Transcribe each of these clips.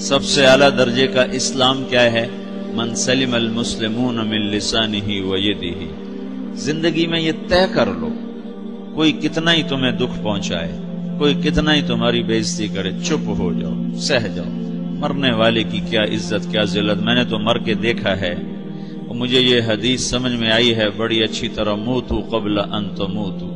सबसे आला दर्जे का इस्लाम क्या है? मन सलिम अल मुस्लिमून मिल्लिसान ही ही ज़िंदगी में ये तय कर लो, कोई कितना ही तुम्हें दुख पहुँचाए, कोई कितना ही तुम्हारी बेइज्जती करे, चुप हो जाओ, सह जाओ। मरने वाले की क्या इज़्ज़त, क्या जिल्लत? मैंने तो मर के देखा है। और मुझे ये हदीस समझ में आई है, बड़ी अच्छी तरह मुँह तू कबल अंत मुँह तू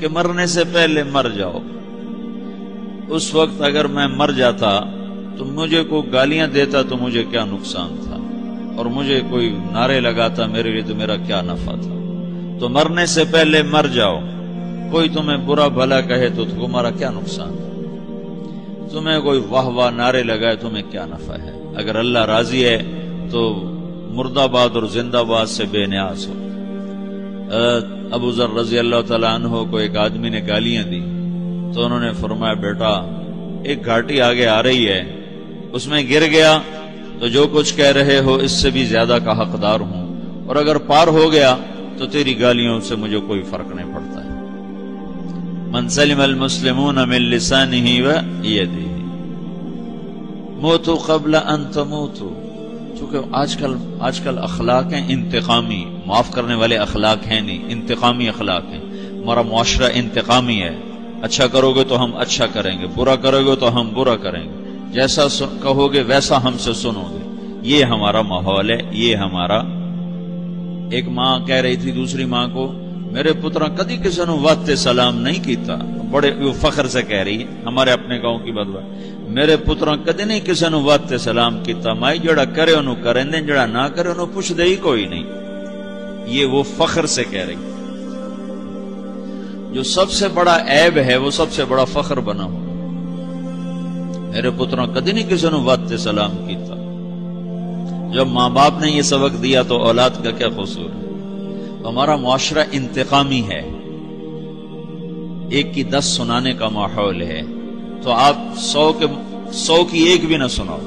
कि मरने से पहले मर जाओ। उस वक्त अगर मैं मर जाता तो मुझे कोई गालियाँ देता तो मुझे क्या नुकसान था? और मुझे कोई नारे लगाता मेरे लिए तो मेरा क्या नफा था? तो मरने से पहले मर जाओ। कोई तुम्हें बुरा भला कहे तो तुम्हारा क्या नुकसान तुम्हें कोई वाह वाह नारे लगाए तुम्हें क्या नफा है? अगर अल्लाह राज़ी है तो मुर्दाबाद और जिंदाबाद से बेनियाज हो। अबू जर रज़ी अल्लाह तहो को एक आदमी ने गालियाँ दी। तो उन्होंने फरमाया, बेटा, एक घाटी आगे आ रही है उसमें गिर गया तो जो कुछ कह रहे हो इससे भी ज़्यादा का हकदार हूँ। और अगर पार हो गया तो तेरी गालियों से मुझे कोई फ़र्क नहीं पड़ता है। मनसलिम अल मुस्लिमून मोतु कबल अंत मोतु चूँकि आजकल आजकल अखलाक हैं इंतकामी, माफ़ करने वाले अखलाक हैं नहीं, इंतकामी अखलाक हैं। हमारा मुआशरा इंतकामी है। अच्छा करोगे तो हम अच्छा करेंगे, बुरा करोगे तो हम बुरा करेंगे। जैसा कहोगे, वैसा हमसे सुनोगे। ये हमारा माहौल है, ये हमारा एक माँ कह रही थी दूसरी माँ को, मेरे पुत्र कदी किसी ने वाते सलाम नहीं किया बड़े फखर से कह रही है, हमारे अपने गाँव की बदवा मेरे पुत्र कदी नहीं किसी ने वाते सलाम किया माई, जड़ा करे उन्होंने करेंदे, जड़ा ना करे पुछ दे ही कोई नहीं। ये वो फखर से कह रही जो सबसे बड़ा ऐब है, वो सबसे बड़ा फखर बना हुआ मेरे पुत्रों कदी नहीं किसी ने सलाम किया जब माँ बाप ने यह सबक दिया तो औलाद का क्या कसूर है? तो हमारा मुआशरा इंतकामी है। एक की दस सुनाने का माहौल है। तो आप सौ के, सौ की एक भी ना सुनाओ।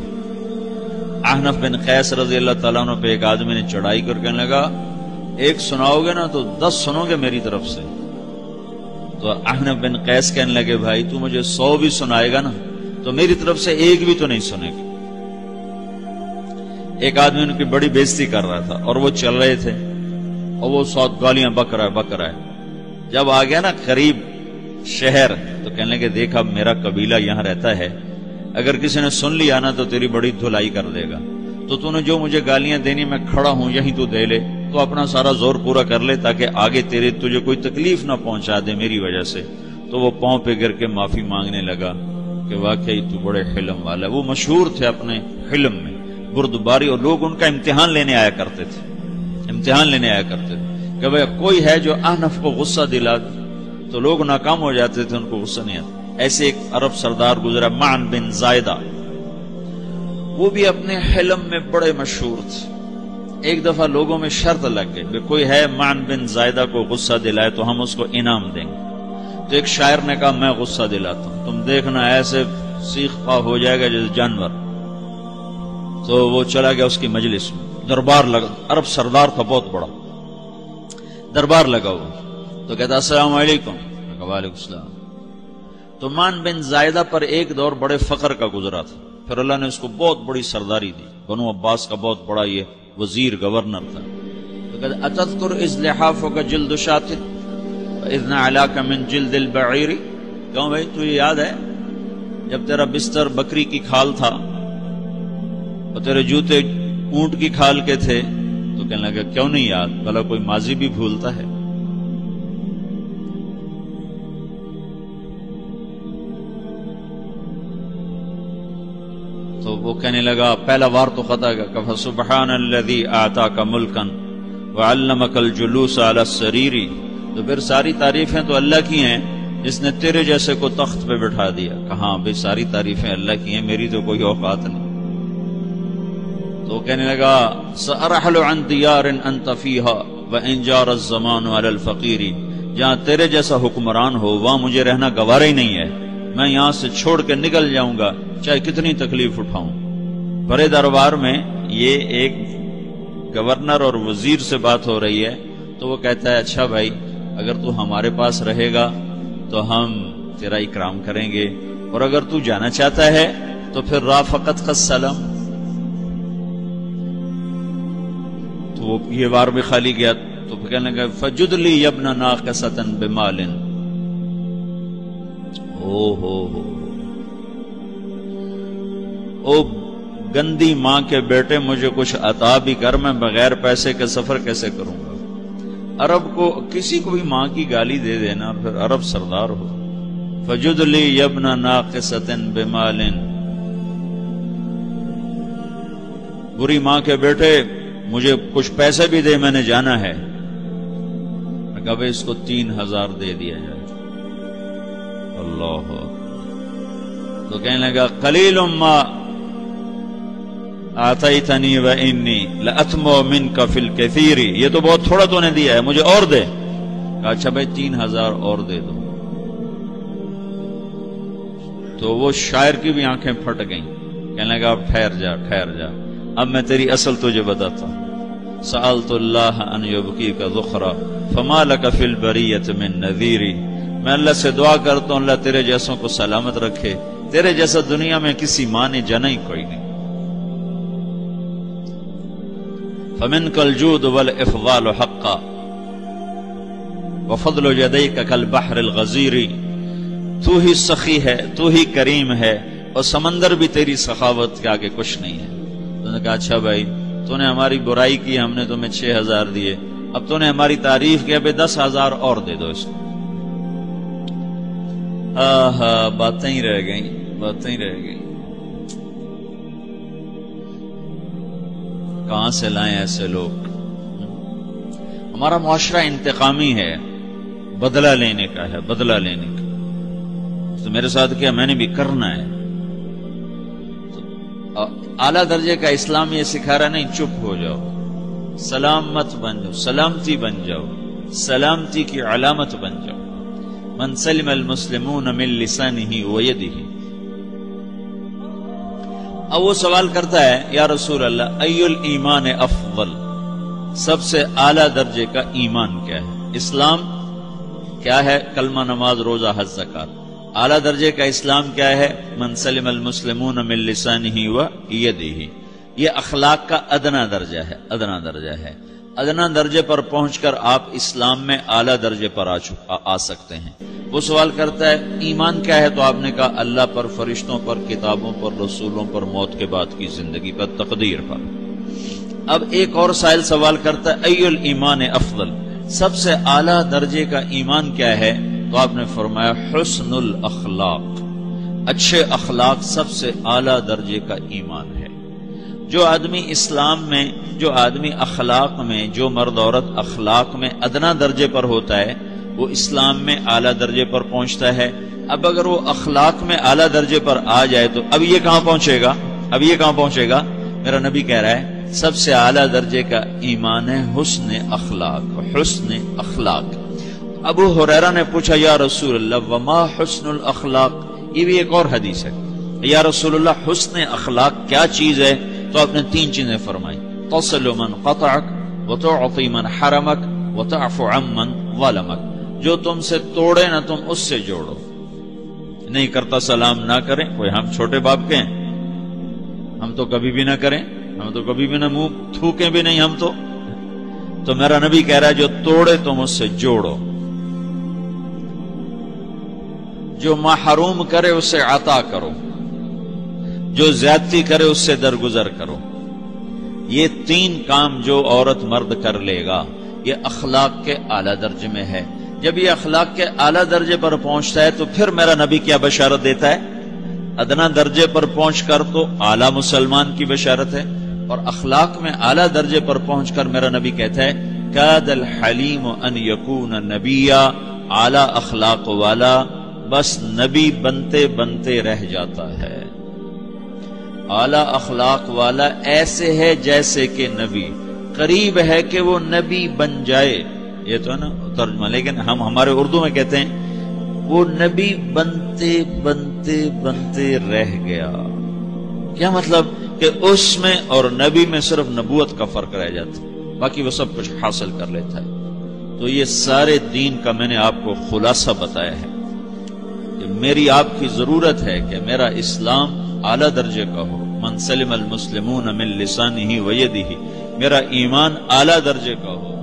आहनफ बिन खैस रज़ी अल्लाह तला पे एक आदमी ने चढ़ाई कर कहने लगा, एक सुनाओगे ना तो दस सुनोगे मेरी तरफ़ से। तो आहनफ बिन कैस कहने लगे, भाई, तू मुझे सौ भी सुनाएगा ना? तो मेरी तरफ़ से एक भी तो नहीं सुनेगी एक आदमी उनकी बड़ी बेइज्जती कर रहा था और वो चल रहे थे और वो सौ गालियाँ बक रहा है, बक रहा है। जब आ गया ना करीब शहर तो कहने लगे, देखा मेरा कबीला यहाँ रहता है। अगर किसी ने सुन लिया ना तो तेरी बड़ी धुलाई कर देगा। तो तूने जो मुझे गालियाँ देनी, मैं खड़ा हूँ, यहीं तू दे ले। तो अपना सारा ज़ोर पूरा कर ले, ताकि आगे तेरे, तुझे कोई तकलीफ़ ना पहुँचा दे मेरी वजह से। तो वो पाँव पे गिर के माफ़ी मांगने लगा। कि वाकई तू बड़े हिलम वाला वो मशहूर थे अपने हिलम में। बुरदबारी और लोग उनका इम्तिहान लेने आया करते थे। इम्तिहान लेने आया करते थे। कि भाई कोई है जो अहनफ को गुस्सा दिला तो लोग नाकाम हो जाते थे, उनको गुस्सा नहीं आता। ऐसे एक अरब सरदार गुजरा, मान बिन जायदा। वो भी अपने हिलम में बड़े मशहूर थे। एक दफ़ा लोगों में शर्त लग गई कोई है मान बिन जायदा को गुस्सा दिलाए तो हम उसको इनाम देंगे। तो एक शायर ने कहा, मैं गुस्सा दिलाता हूँ। तुम देखना, ऐसे सीख पा हो जाएगा जैसे जानवर। तो वो चला गया उसकी मजलिस में। दरबार लगा, अरब सरदार था, बहुत बड़ा। दरबार लगा हुआ तो कहता असलाम वालेकुम तो मान बिन जायदा पर एक दौर बड़े फकर का गुजरा था। फिर अल्लाह ने उसको बहुत बड़ी सरदारी दी। बनु अब्बास का बहुत बड़ा ये वज़ीर गवर्नर था। तो कहते अतत्कुर इस लिहाफों का जिल्द शातिर इतना अला का मिन जिल दिल बईरी। क्यों भाई, तुझे याद है, जब तेरा बिस्तर बकरी की खाल था और तेरे जूते ऊँट की खाल के थे तो कहने लगा, क्यों नहीं याद? भला कोई माजी भी भूलता है। तो वो कहने लगा, पहला वार तो खता का सुबहान आता का मुल्कन व कल जुलूस अला शरीरी तो फिर सारी तारीफें तो अल्लाह की हैं। जिसने तेरे जैसे को तख्त पे बिठा दिया। कहा, भाई, सारी तारीफें अल्लाह की हैं, मेरी तो कोई औकात नहीं। तो कहने लगा सरहल फकीरी जहाँ तेरे जैसा हुक्मरान हो, वहाँ मुझे रहना गवारा ही नहीं है। मैं यहाँ से छोड़ के निकल जाऊँगा, चाहे कितनी तकलीफ़ उठाऊं। बड़े दरबार में ये एक गवर्नर और वज़ीर से बात हो रही है। तो वो कहता है अच्छा भाई अगर तू हमारे पास रहेगा तो हम तेरा इकराम करेंगे। और अगर तू जाना चाहता है तो फिर राफकत का सलाम। तो वो ये बार भी खाली गया तो फिर कहने लगा फजुदली यबना नाकसतन बिमालिन। ओ हो हो। ओ गंदी माँ के बेटे, मुझे कुछ अता भी कर, मैं बगैर पैसे के सफ़र कैसे करूँगा अरब को किसी को भी माँ की गाली दे देना, फिर अरब सरदार हो। फजुदली यबना नाकसतन बेमालिन। बुरी माँ के बेटे, मुझे कुछ पैसे भी दे, मैंने जाना है। कहा इसको तीन हज़ार दे दिया जाए। अल्लाह। तो कहने लगा कलील उम्मा आता ही तनी व इन्नी। लथमो मिन का फिल कैफीरी ये तो बहुत थोड़ा तूने दिया है, मुझे और दे। अच्छा भाई, तीन हज़ार और दे दो। तो वो शायर की भी आँखें फट गईं। कहने लगा, अब ठहर जा ठहर जा। अब मैं तेरी असल तुझे बताता हूँ। साल तो अनयुबकी का दुखरा फमाल का फिल बरीयत में नजीरी। मैं अल्लाह से दुआ करता हूँ, अल्लाह तेरे जैसों को सलामत रखे। तेरे जैसा दुनिया में किसी माँ ने जना ही कोई नहीं। फमिन कल जूद वल इफवाल हक्का वफदल जदई का कल बहर गजीरी तू ही सखी है तू ही करीम है और समंदर भी तेरी सखावत के आगे कुछ नहीं है तूने कहा अच्छा भाई तूने हमारी बुराई की हमने तुम्हें छह हज़ार दिए अब तूने हमारी तारीफ़ की अभी दस हज़ार और दे दो इसको हा बातें ही रह गई बातें ही रह गई कहाँ से लाए ऐसे लोग? हमारा मुआशरा इंतकामी है, बदला लेने का है, बदला लेने का। तो मेरे साथ क्या मैंने भी करना है? तो आला दर्जे का इस्लाम ये सिखा रहा नहीं, चुप हो जाओ। सलामत बन जाओ, सलामती बन जाओ। सलामती की अलामत बन जाओ। मनसलम मुस्लिमून मिल लिसान ही वयदी ही अब वो सवाल करता है या रसूल अल्लाह अयुल ईमान अफवल? सबसे आला दर्जे का ईमान क्या है? इस्लाम क्या है? कलमा नमाज़ रोजा हज जक़ात। आला दर्जे का इस्लाम क्या है? मनसलिम मिलसान ही व ही ये अखलाक का अदना दर्जा है अदना दर्जा है। अदना दर्जे पर पहुंचकर आप इस्लाम में आला दर्जे पर आ, आ सकते हैं। वो सवाल करता है, ईमान क्या है? तो आपने कहा, अल्लाह पर, फरिश्तों पर, किताबों पर, रसूलों पर, मौत के बाद की ज़िंदगी पर तकदीर पर। अब एक और साइल सवाल करता है अयुल ईमान अफजल सबसे आला दर्जे का ईमान क्या है? तो आपने फरमाया, हसनुल अखलाक। अच्छे अखलाक सबसे आला दर्जे का ईमान है। जो आदमी इस्लाम में, जो आदमी अखलाक में, जो मर्द औरत अखलाक में अदना दर्जे पर होता है वो इस्लाम में आला दर्जे पर पहुँचता है। अब अगर वो अखलाक में आला दर्जे पर आ जाए तो अब ये कहाँ पहुंचेगा? अब ये कहाँ पहुंचेगा? मेरा नबी कह रहा है, सबसे आला दर्जे का ईमान है हुस्न अखलाक हुस्न अखलाक। अबू हुरैरा ने पूछा, या रसूल वमा हुस्नुल अखलाक? ये भी एक और हदीस है। या रसूल हुस्न अखलाक क्या चीज़ है? तो आपने तीन चीज़ें फरमाई। तसलमन कतक व तो मन हरमक, व तफ़ अमन वालमक। जो तुमसे तोड़े, ना तुम उससे जोड़ो। नहीं करता सलाम ना करें, कोई हम छोटे बाप के हैं। हम तो कभी भी ना करें, हम तो कभी भी ना मुँह थूके भी नहीं हम तो। तो मेरा नबी कह रहा है, जो तोड़े, तुम उससे जोड़ो। जो महरूम करे उससे आता करो। जो ज्यादती करे, उससे दरगुजर करो। ये तीन काम जो औरत मर्द कर लेगा, ये अखलाक के आला दर्जे में है। जब ये अखलाक के आला दर्जे पर पहुँचता है तो फिर मेरा नबी क्या बशारत देता है? अदना दर्जे पर पहुंचकर तो आला मुसलमान की बशारत है, और अखलाक में आला दर्जे पर पहुंचकर मेरा नबी कहता है, कादल हलीम अन यकून नबिया, आला अखलाक वाला बस नबी बनते बनते रह जाता है। आला अखलाक वाला ऐसे है जैसे कि नबी, करीब है कि वो नबी बन जाए ये तो है ना, तर्जमा। लेकिन हम हमारे उर्दू में कहते हैं, वो नबी बनते बनते बनते रह गया। क्या मतलब? कि उसमें और नबी में सिर्फ़ नबूत का फ़र्क रह जाता बाकी वो सब कुछ हासिल कर लेता है। तो ये सारे दीन का मैंने आपको खुलासा बताया है कि मेरी आपकी ज़रूरत है कि मेरा इस्लाम आला दर्जे का हो। मनसलिम मुस्लिम ही वयदी ही मेरा ईमान आला दर्जे का हो।